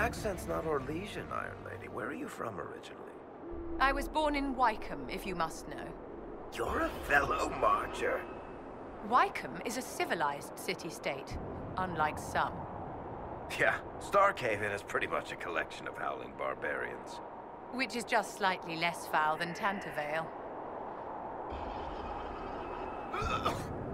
Accent's not Orlesian, Iron Lady. Where are you from originally? I was born in Wycombe, if you must know. You're a fellow marcher. Wycombe is a civilized city-state, unlike some. Yeah, Starkhaven is pretty much a collection of howling barbarians. Which is just slightly less foul than Tantervale.